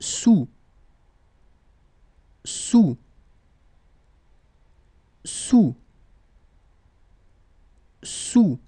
素，素，素，素